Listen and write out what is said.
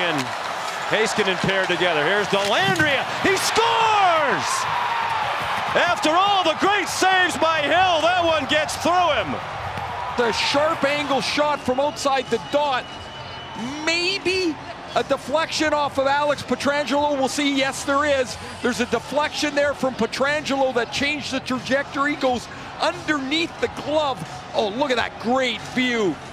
and Heiskanen paired together. Here's Dellandrea. He scores! After all the great saves by Hill, that one gets through him. The sharp angle shot from outside the dot. Maybe a deflection off of Alex Pietrangelo. We'll see. Yes, there is. There's a deflection there from Pietrangelo that changed the trajectory. Goes underneath the glove. Oh, look at that great view.